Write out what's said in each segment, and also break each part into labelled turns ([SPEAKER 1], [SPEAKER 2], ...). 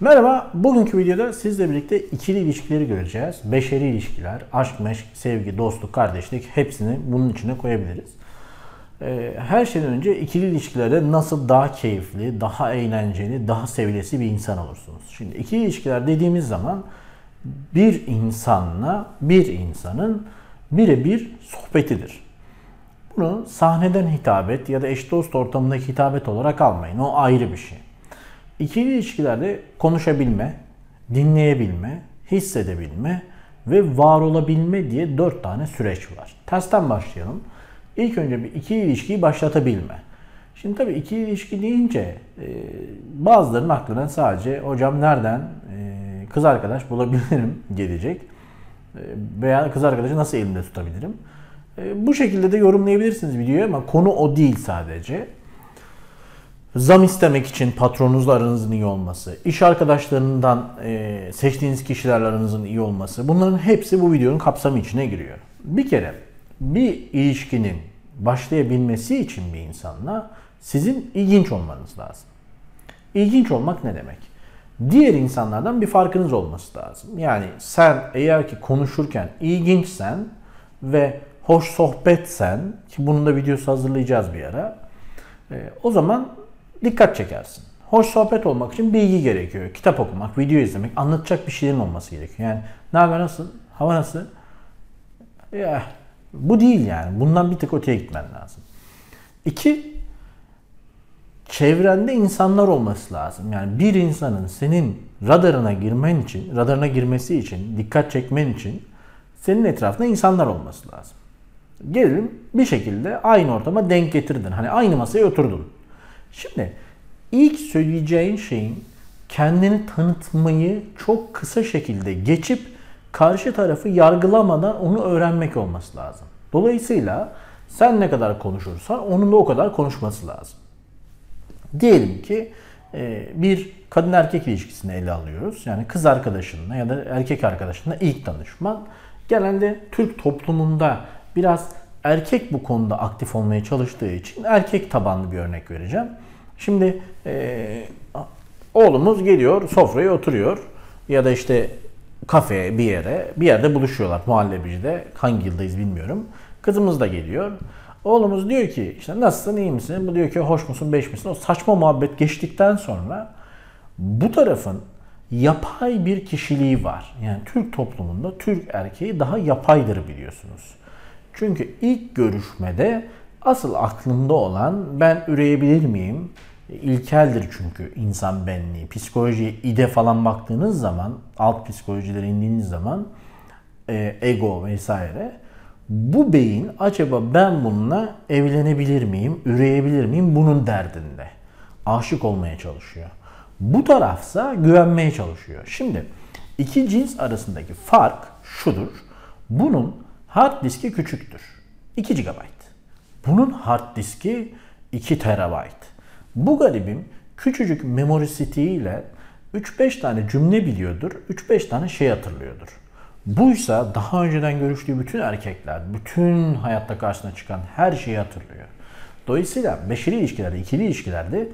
[SPEAKER 1] Merhaba, bugünkü videoda sizle birlikte ikili ilişkileri göreceğiz. Beşeri ilişkiler, aşk, meşk, sevgi, dostluk, kardeşlik hepsini bunun içine koyabiliriz. Ee, her şeyden önce ikili ilişkilerde nasıl daha keyifli, daha eğlenceli, daha sevilesi bir insan olursunuz. Şimdi ikili ilişkiler dediğimiz zaman bir insanla bir insanın birebir sohbetidir. Bunu sahneden hitabet ya da eş dost ortamındaki hitabet olarak almayın. O ayrı bir şey. İkili ilişkilerde konuşabilme, dinleyebilme, hissedebilme ve var olabilme diye dört tane süreç var. Tersten başlayalım. İlk önce bir ikili ilişkiyi başlatabilme. Şimdi tabii ikili ilişki deyince e, bazılarının aklına sadece hocam nereden e, kız arkadaş bulabilirim gelecek e, veya kız arkadaşı nasıl elimde tutabilirim. E, bu şekilde de yorumlayabilirsiniz videoyu ama konu o değil sadece. Zam istemek için patronunuzla aranızın iyi olması, iş arkadaşlarından e, seçtiğiniz kişilerle aranızın iyi olması bunların hepsi bu videonun kapsamı içine giriyor. Bir kere bir ilişkinin başlayabilmesi için bir insanla sizin ilginç olmanız lazım. İlginç olmak ne demek? Diğer insanlardan bir farkınız olması lazım. Yani sen eğer ki konuşurken ilginçsen ve hoş sohbetsen ki bunun da videosu hazırlayacağız bir ara. o zaman dikkat çekersin. Hoş sohbet olmak için bilgi gerekiyor. Kitap okumak, video izlemek, anlatacak bir şeylerin olması gerekiyor. Yani ne haber nasıl, hava nasıl? Ya, bu değil yani. Bundan bir tık öteye gitmen lazım. İki, çevrende insanlar olması lazım. Yani bir insanın senin radarına girmen için, radarına girmesi için, dikkat çekmen için senin etrafında insanlar olması lazım. Gelelim bir şekilde aynı ortama denk getirdin. Hani aynı masaya oturdun. Şimdi ilk söyleyeceğin şeyin kendini tanıtmayı çok kısa şekilde geçip karşı tarafı yargılamadan onu öğrenmek olması lazım. Dolayısıyla sen ne kadar konuşursan onun da o kadar konuşması lazım. Diyelim ki e, bir kadın erkek ilişkisini ele alıyoruz. Yani kız arkadaşınla ya da erkek arkadaşınla ilk tanışman. Genelde Türk toplumunda biraz erkek bu konuda aktif olmaya çalıştığı için erkek tabanlı bir örnek vereceğim. Şimdi e, oğlumuz geliyor sofraya oturuyor ya da işte kafeye bir yere bir yerde buluşuyorlar muhallebicide hangi yıldayız bilmiyorum. Kızımız da geliyor. Oğlumuz diyor ki işte nasılsın iyi misin? Bu diyor ki hoş musun beş misin? O saçma muhabbet geçtikten sonra bu tarafın yapay bir kişiliği var. Yani Türk toplumunda Türk erkeği daha yapaydır biliyorsunuz. Çünkü ilk görüşmede asıl aklında olan ben üreyebilir miyim? İlkeldir çünkü insan benliği. Psikolojiye, ide falan baktığınız zaman, alt psikolojilere indiğiniz zaman e, ego vesaire bu beyin acaba ben bununla evlenebilir miyim, üreyebilir miyim bunun derdinde. Aşık olmaya çalışıyor. Bu tarafsa güvenmeye çalışıyor. Şimdi iki cins arasındaki fark şudur. Bunun hard diski küçüktür. 2 GB. Bunun hard diski 2 TB. Bu garibim küçücük memory ile 3-5 tane cümle biliyordur, 3-5 tane şey hatırlıyordur. Buysa daha önceden görüştüğü bütün erkekler, bütün hayatta karşısına çıkan her şeyi hatırlıyor. Dolayısıyla beşeri ilişkilerde, ikili ilişkilerde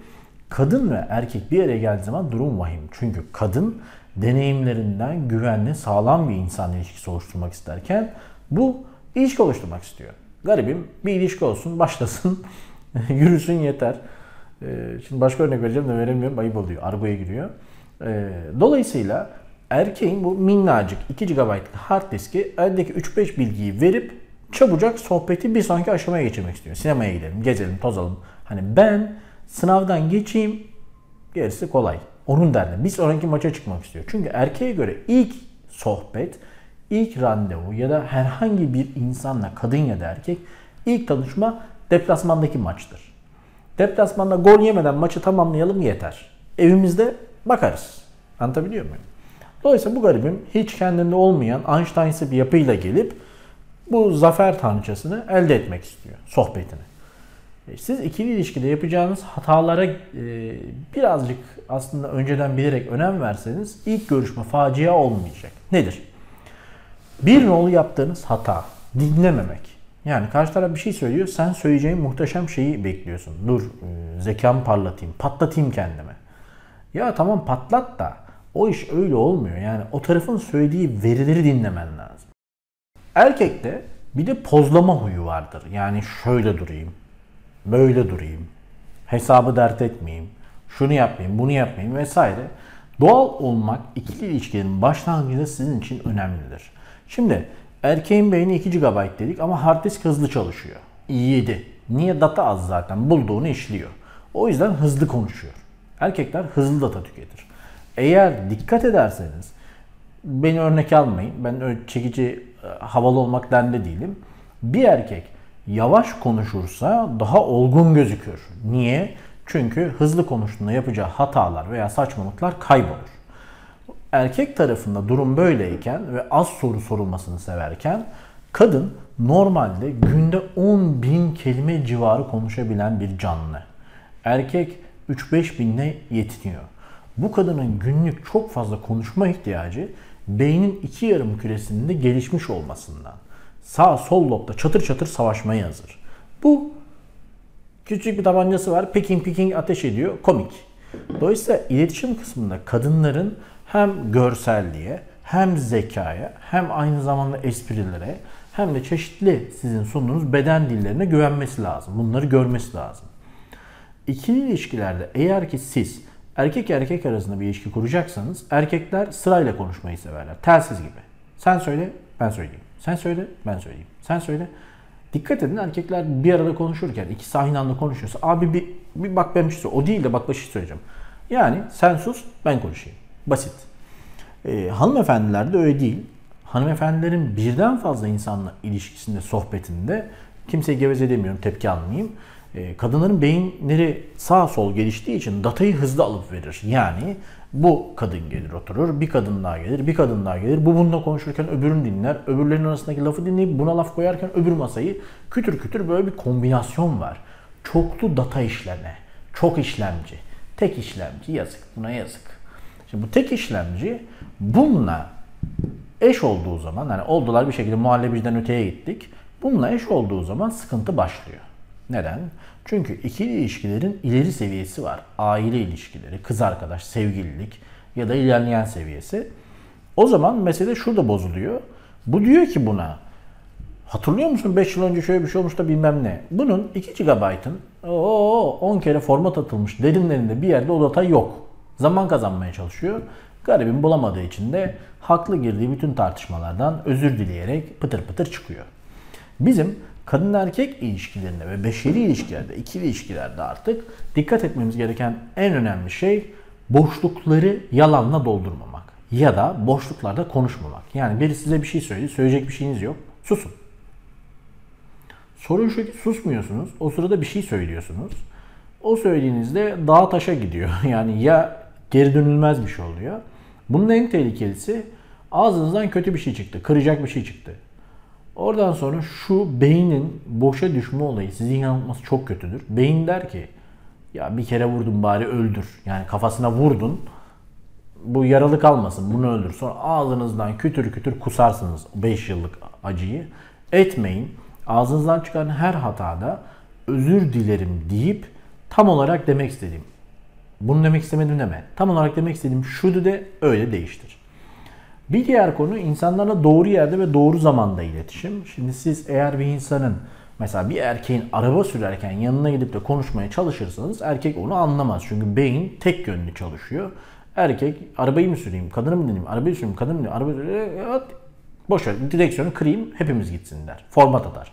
[SPEAKER 1] kadın ve erkek bir araya geldiği zaman durum vahim. Çünkü kadın deneyimlerinden güvenli, sağlam bir insan ilişkisi oluşturmak isterken bu ilişki oluşturmak istiyor. Garibim bir ilişki olsun, başlasın, yürüsün yeter. Ee, şimdi başka örnek vereceğim de veremiyorum, ayıp oluyor, argoya giriyor. Ee, dolayısıyla erkeğin bu minnacık 2 GB'lık hard diski eldeki 3-5 bilgiyi verip çabucak sohbeti bir sonraki aşamaya geçirmek istiyor. Sinemaya gidelim, gezelim, tozalım. Hani ben sınavdan geçeyim, gerisi kolay. Onun derdi. Bir sonraki maça çıkmak istiyor. Çünkü erkeğe göre ilk sohbet, ilk randevu ya da herhangi bir insanla kadın ya da erkek ilk tanışma deplasmandaki maçtır. Deplasmanda gol yemeden maçı tamamlayalım yeter. Evimizde bakarız. Anlatabiliyor muyum? Dolayısıyla bu garibim hiç kendinde olmayan Einstein'sı bir yapıyla gelip bu zafer tanrıçasını elde etmek istiyor sohbetini. E, siz ikili ilişkide yapacağınız hatalara e, birazcık aslında önceden bilerek önem verseniz ilk görüşme facia olmayacak. Nedir? Bir nolu yaptığınız hata dinlememek. Yani karşı taraf bir şey söylüyor, sen söyleyeceğin muhteşem şeyi bekliyorsun. Dur, e, zekamı parlatayım, patlatayım kendime. Ya tamam patlat da O iş öyle olmuyor. Yani o tarafın söylediği verileri dinlemen lazım. Erkekte bir de pozlama huyu vardır. Yani şöyle durayım, böyle durayım, hesabı dert etmeyeyim, şunu yapmayayım, bunu yapmayayım vesaire. Doğal olmak ikili ilişkilerin başlangıcında sizin için önemlidir. Şimdi erkeğin beyni 2 GB dedik ama hard disk hızlı çalışıyor. 7. Niye? Data az zaten. Bulduğunu işliyor. O yüzden hızlı konuşuyor. Erkekler hızlı data tüketir. Eğer dikkat ederseniz beni örnek almayın. Ben öyle çekici e, havalı olmak dende değilim. Bir erkek yavaş konuşursa daha olgun gözükür. Niye? Çünkü hızlı konuştuğunda yapacağı hatalar veya saçmalıklar kaybolur. Erkek tarafında durum böyleyken ve az soru sorulmasını severken kadın normalde günde 10 bin kelime civarı konuşabilen bir canlı. Erkek 3-5 binle yetiniyor. Bu kadının günlük çok fazla konuşma ihtiyacı beynin iki yarım küresinde gelişmiş olmasından. Sağ sol lobda çatır çatır savaşmaya hazır. Bu küçük bir tabancası var. Peking Peking ateş ediyor. Komik. Dolayısıyla iletişim kısmında kadınların hem görselliğe hem zekaya hem aynı zamanda esprilere hem de çeşitli sizin sunduğunuz beden dillerine güvenmesi lazım. Bunları görmesi lazım. İkili ilişkilerde eğer ki siz erkek erkek arasında bir ilişki kuracaksanız erkekler sırayla konuşmayı severler. Telsiz gibi. Sen söyle, ben söyleyeyim. Sen söyle, ben söyleyeyim. Sen söyle. Dikkat edin erkekler bir arada konuşurken ikisi aynı anda konuşuyorsa abi bir, bir bak ben bir şey O değil de bak bir şey söyleyeceğim. Yani sen sus ben konuşayım. Basit. Ee, hanımefendiler de öyle değil. Hanımefendilerin birden fazla insanla ilişkisinde, sohbetinde kimseye geveze demiyorum, tepki almayayım ee, kadınların beyinleri sağ sol geliştiği için datayı hızlı alıp verir. Yani bu kadın gelir oturur, bir kadın daha gelir, bir kadın daha gelir. Bu bununla konuşurken öbürünü dinler, öbürlerinin arasındaki lafı dinleyip buna laf koyarken öbür masayı kütür kütür böyle bir kombinasyon var. Çoklu data işleme, çok işlemci, tek işlemci yazık, buna yazık. Şimdi bu tek işlemci bununla eş olduğu zaman, hani oldular bir şekilde muhallebiciden öteye gittik. Bununla eş olduğu zaman sıkıntı başlıyor. Neden? Çünkü ikili ilişkilerin ileri seviyesi var. Aile ilişkileri, kız arkadaş, sevgililik ya da ilerleyen seviyesi. O zaman mesele şurada bozuluyor. Bu diyor ki buna Hatırlıyor musun 5 yıl önce şöyle bir şey olmuş da bilmem ne. Bunun 2 GB'ın 10 kere format atılmış derinlerinde bir yerde o data yok. Zaman kazanmaya çalışıyor. Garibin bulamadığı için de haklı girdiği bütün tartışmalardan özür dileyerek pıtır pıtır çıkıyor. Bizim kadın erkek ilişkilerinde ve beşeri ilişkilerde, ikili ilişkilerde artık dikkat etmemiz gereken en önemli şey boşlukları yalanla doldurmamak ya da boşluklarda konuşmamak. Yani biri size bir şey söyledi, söyleyecek bir şeyiniz yok. Susun. Sorun şu ki susmuyorsunuz. O sırada bir şey söylüyorsunuz. O söylediğinizde dağ taşa gidiyor. Yani ya geri dönülmez bir şey oluyor. Bunun en tehlikelisi ağzınızdan kötü bir şey çıktı. Kıracak bir şey çıktı. Oradan sonra şu beynin boşa düşme olayı sizi yanıltması çok kötüdür. Beyin der ki ya bir kere vurdun bari öldür. Yani kafasına vurdun. Bu yaralı kalmasın bunu öldür. Sonra ağzınızdan kütür kütür kusarsınız 5 yıllık acıyı. Etmeyin. Ağzınızdan çıkan her hatada özür dilerim deyip tam olarak demek istediğim. Bunu demek istemedim deme. Tam olarak demek istediğim şudu de öyle değiştir. Bir diğer konu insanlarla doğru yerde ve doğru zamanda iletişim. Şimdi siz eğer bir insanın mesela bir erkeğin araba sürerken yanına gidip de konuşmaya çalışırsanız erkek onu anlamaz. Çünkü beyin tek yönlü çalışıyor. Erkek arabayı mı süreyim, kadını mı dinleyeyim, arabayı süreyim, kadını mı dinleyeyim, arabayı boş ver direksiyonu kırayım hepimiz gitsin der. Format atar.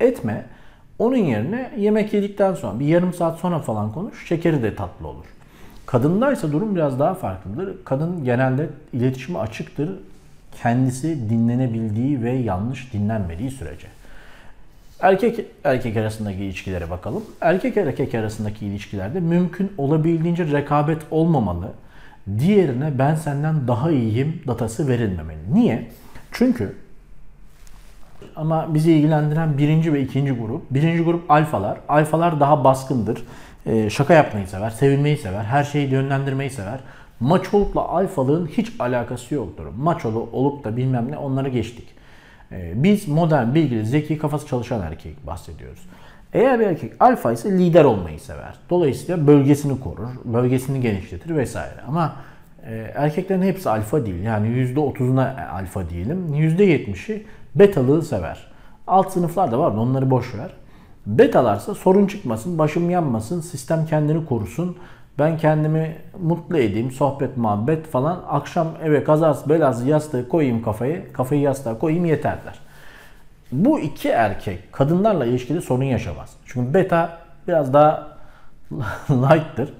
[SPEAKER 1] Etme. Onun yerine yemek yedikten sonra bir yarım saat sonra falan konuş. Şekeri de tatlı olur. Kadındaysa durum biraz daha farklıdır. Kadın genelde iletişime açıktır. Kendisi dinlenebildiği ve yanlış dinlenmediği sürece. Erkek erkek arasındaki ilişkilere bakalım. Erkek erkek arasındaki ilişkilerde mümkün olabildiğince rekabet olmamalı. Diğerine ben senden daha iyiyim datası verilmemeli. Niye? Çünkü ama bizi ilgilendiren birinci ve ikinci grup. Birinci grup alfalar. Alfalar daha baskındır. Ee, şaka yapmayı sever, sevilmeyi sever, her şeyi yönlendirmeyi sever. Maçolukla alfalığın hiç alakası yoktur. Maçolu olup da bilmem ne onları geçtik. Ee, biz modern, bilgili, zeki, kafası çalışan erkek bahsediyoruz. Eğer bir erkek alfa ise lider olmayı sever. Dolayısıyla bölgesini korur, bölgesini genişletir vesaire. Ama e, erkeklerin hepsi alfa değil. Yani %30'una alfa diyelim. %70'i betalığı sever. Alt sınıflar da var onları boş ver. Betalarsa sorun çıkmasın, başım yanmasın, sistem kendini korusun. Ben kendimi mutlu edeyim, sohbet, muhabbet falan. Akşam eve kazası belası yastığı koyayım kafayı, kafayı yastığa koyayım yeterler. Bu iki erkek kadınlarla ilişkide sorun yaşamaz. Çünkü beta biraz daha light'tır.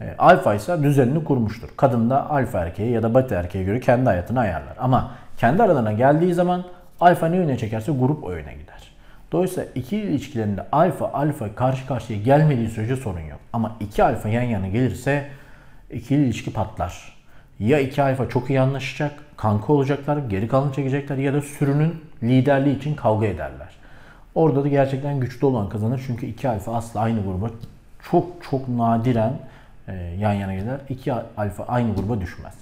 [SPEAKER 1] E, alfa ise düzenini kurmuştur. Kadın da alfa erkeğe ya da beta erkeğe göre kendi hayatını ayarlar. Ama kendi aralarına geldiği zaman alfa ne yöne çekerse grup o yöne gider. Dolayısıyla iki ilişkilerinde alfa alfa karşı karşıya gelmediği sürece sorun yok. Ama iki alfa yan yana gelirse ikili ilişki patlar. Ya iki alfa çok iyi anlaşacak, kanka olacaklar, geri kalanı çekecekler ya da sürünün liderliği için kavga ederler. Orada da gerçekten güçlü olan kazanır. Çünkü iki alfa asla aynı gruba çok çok nadiren e, yan yana gelir. İki alfa aynı gruba düşmez.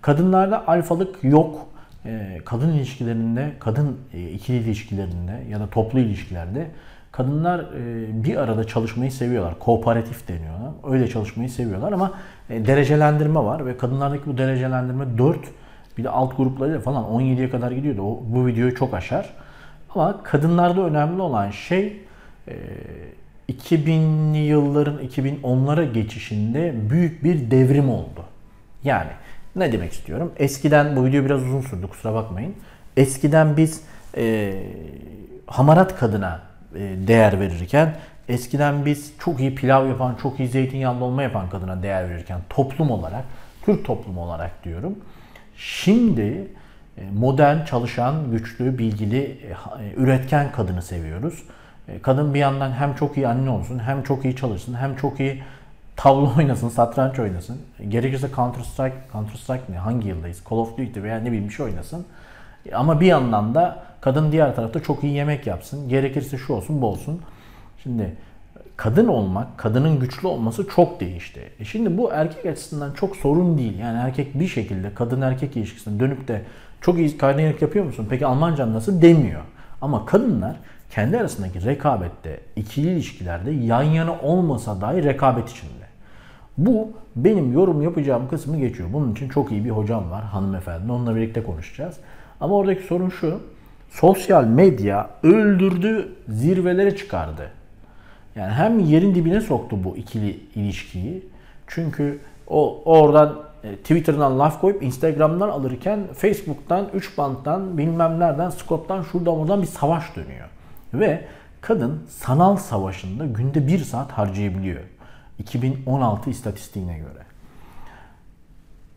[SPEAKER 1] Kadınlarda alfalık yok. E, kadın ilişkilerinde, kadın e, ikili ilişkilerinde ya da toplu ilişkilerde kadınlar e, bir arada çalışmayı seviyorlar. Kooperatif deniyorlar. Öyle çalışmayı seviyorlar ama derecelendirme var ve kadınlardaki bu derecelendirme 4 bir de alt gruplarıyla falan 17'ye kadar gidiyordu. O, bu videoyu çok aşar. Ama kadınlarda önemli olan şey 2000'li yılların 2010'lara geçişinde büyük bir devrim oldu. Yani ne demek istiyorum? Eskiden bu video biraz uzun sürdü kusura bakmayın. Eskiden biz e, hamarat kadına e, değer verirken eskiden biz çok iyi pilav yapan, çok iyi zeytinyağlı olma yapan kadına değer verirken toplum olarak, Türk toplumu olarak diyorum. Şimdi e, modern, çalışan, güçlü, bilgili, e, e, üretken kadını seviyoruz. Kadın bir yandan hem çok iyi anne olsun, hem çok iyi çalışsın, hem çok iyi tavla oynasın, satranç oynasın. Gerekirse Counter Strike, Counter Strike ne? Hangi yıldayız? Call of Duty veya ne bileyim şey oynasın. Ama bir yandan da kadın diğer tarafta çok iyi yemek yapsın. Gerekirse şu olsun, bu olsun. Şimdi kadın olmak, kadının güçlü olması çok değişti. E şimdi bu erkek açısından çok sorun değil. Yani erkek bir şekilde kadın erkek ilişkisine dönüp de çok iyi kaynayak yapıyor musun? Peki Almanca nasıl demiyor. Ama kadınlar kendi arasındaki rekabette, ikili ilişkilerde yan yana olmasa dahi rekabet içinde. Bu benim yorum yapacağım kısmı geçiyor. Bunun için çok iyi bir hocam var hanımefendi. Onunla birlikte konuşacağız. Ama oradaki sorun şu. Sosyal medya öldürdü, zirvelere çıkardı. Yani hem yerin dibine soktu bu ikili ilişkiyi. Çünkü o oradan e, Twitter'dan laf koyup Instagram'dan alırken Facebook'tan, 3 banttan, bilmem nereden, Scott'tan, şuradan buradan bir savaş dönüyor. Ve kadın sanal savaşında günde 1 saat harcayabiliyor. 2016 istatistiğine göre.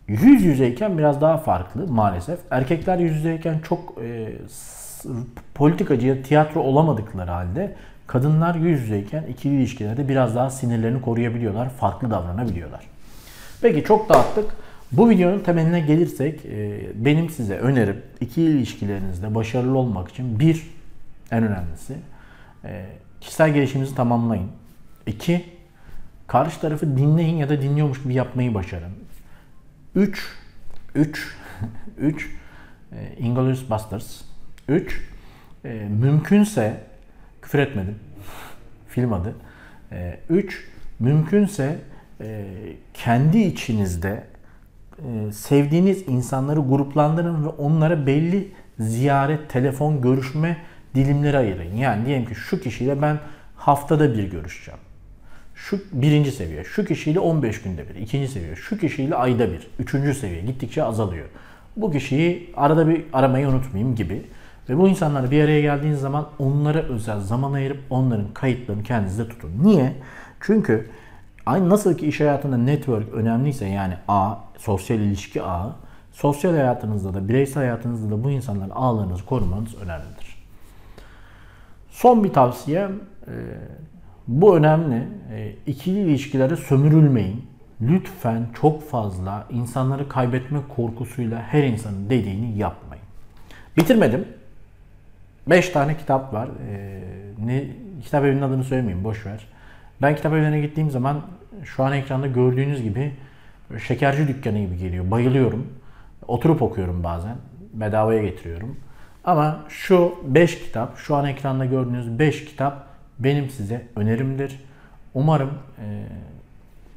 [SPEAKER 1] Yüz yüzeyken biraz daha farklı maalesef. Erkekler yüz yüzeyken çok e, politikacıya tiyatro olamadıkları halde kadınlar yüz yüzeyken ikili ilişkilerde biraz daha sinirlerini koruyabiliyorlar, farklı davranabiliyorlar. Peki çok dağıttık. Bu videonun temeline gelirsek e, benim size önerim ikili ilişkilerinizde başarılı olmak için bir en önemlisi e, kişisel gelişiminizi tamamlayın. İki Karşı tarafı dinleyin ya da dinliyormuş gibi yapmayı başarın. 3 3 3 Inglourious Basterds 3 e, mümkünse küfür etmedim. Film adı. 3 e, mümkünse e, kendi içinizde sevdiğiniz insanları gruplandırın ve onlara belli ziyaret, telefon, görüşme dilimleri ayırın. Yani diyelim ki şu kişiyle ben haftada bir görüşeceğim. Şu birinci seviye. Şu kişiyle 15 günde bir. ikinci seviye. Şu kişiyle ayda bir. Üçüncü seviye. Gittikçe azalıyor. Bu kişiyi arada bir aramayı unutmayayım gibi. Ve bu insanlar bir araya geldiğiniz zaman onlara özel zaman ayırıp onların kayıtlarını kendinizde tutun. Niye? Çünkü aynı nasıl ki iş hayatında network önemliyse yani ağ, sosyal ilişki ağı, sosyal hayatınızda da bireysel hayatınızda da bu insanların ağlarınızı korumanız önemlidir. Son bir tavsiyem bu önemli. E, ikili ilişkilere sömürülmeyin. Lütfen çok fazla insanları kaybetme korkusuyla her insanın dediğini yapmayın. Bitirmedim. 5 tane kitap var. Ee, ne kitap evinin adını söylemeyeyim boş ver. Ben kitap evlerine gittiğim zaman şu an ekranda gördüğünüz gibi şekerci dükkanı gibi geliyor. Bayılıyorum. Oturup okuyorum bazen. Bedavaya getiriyorum. Ama şu 5 kitap, şu an ekranda gördüğünüz 5 kitap benim size önerimdir. Umarım e,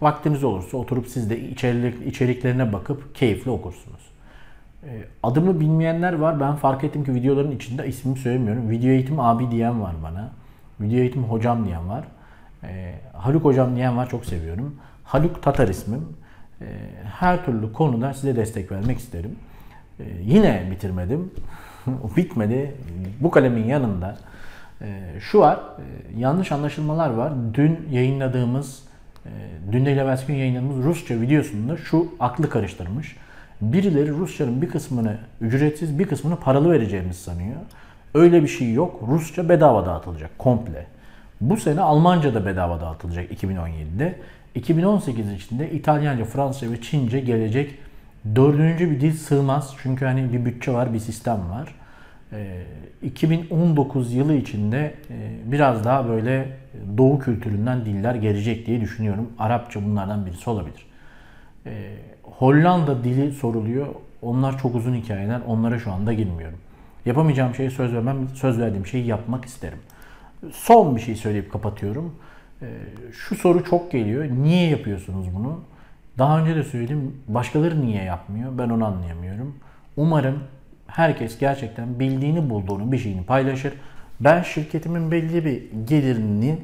[SPEAKER 1] vaktiniz olursa oturup siz de içerik, içeriklerine bakıp keyifli okursunuz. E, adımı bilmeyenler var. Ben fark ettim ki videoların içinde ismimi söylemiyorum. Video eğitim abi diyen var bana. Video eğitim hocam diyen var. E, Haluk hocam diyen var. Çok seviyorum. Haluk Tatar ismim. E, her türlü konuda size destek vermek isterim. E, yine bitirmedim. Bitmedi. Bu kalemin yanında şu var. E, yanlış anlaşılmalar var. Dün yayınladığımız e, dün değil evvelsi gün yayınladığımız Rusça videosunda şu aklı karıştırmış. Birileri Rusçanın bir kısmını ücretsiz bir kısmını paralı vereceğimizi sanıyor. Öyle bir şey yok. Rusça bedava dağıtılacak komple. Bu sene Almanca da bedava dağıtılacak 2017'de. 2018 içinde İtalyanca, Fransızca ve Çince gelecek. Dördüncü bir dil sığmaz. Çünkü hani bir bütçe var, bir sistem var. 2019 ee, yılı içinde e, biraz daha böyle doğu kültüründen diller gelecek diye düşünüyorum. Arapça bunlardan birisi olabilir. Ee, Hollanda dili soruluyor. Onlar çok uzun hikayeler. Onlara şu anda girmiyorum. Yapamayacağım şeyi söz vermem, söz verdiğim şeyi yapmak isterim. Son bir şey söyleyip kapatıyorum. Ee, şu soru çok geliyor. Niye yapıyorsunuz bunu? Daha önce de söyledim. Başkaları niye yapmıyor? Ben onu anlayamıyorum. Umarım herkes gerçekten bildiğini bulduğunu bir şeyini paylaşır. Ben şirketimin belli bir gelirini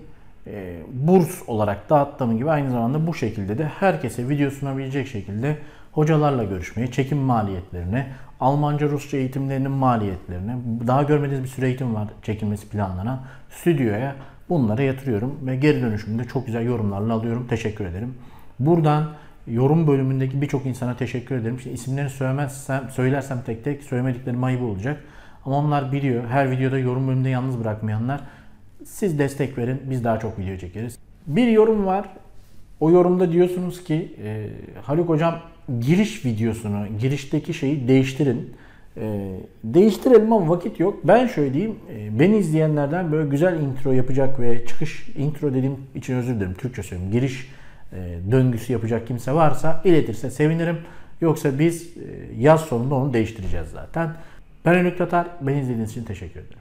[SPEAKER 1] e, burs olarak dağıttığım gibi aynı zamanda bu şekilde de herkese video sunabilecek şekilde hocalarla görüşmeye, çekim maliyetlerine, Almanca, Rusça eğitimlerinin maliyetlerine, daha görmediğiniz bir süre eğitim var çekilmesi planlanan stüdyoya bunlara yatırıyorum ve geri dönüşümde çok güzel yorumlarla alıyorum. Teşekkür ederim. Buradan yorum bölümündeki birçok insana teşekkür ederim. İşte isimlerini söylemezsem, söylersem tek tek söylemediklerim ayıp olacak. Ama onlar biliyor. Her videoda yorum bölümünde yalnız bırakmayanlar. Siz destek verin. Biz daha çok video çekeriz. Bir yorum var. O yorumda diyorsunuz ki e, Haluk Hocam giriş videosunu, girişteki şeyi değiştirin. E, değiştirelim ama vakit yok. Ben şöyle diyeyim. E, beni izleyenlerden böyle güzel intro yapacak ve çıkış intro dediğim için özür dilerim. Türkçe söylüyorum. Giriş döngüsü yapacak kimse varsa iletirse sevinirim. Yoksa biz e, yaz sonunda onu değiştireceğiz zaten. Ben Önük Tatar. Beni izlediğiniz için teşekkür ederim.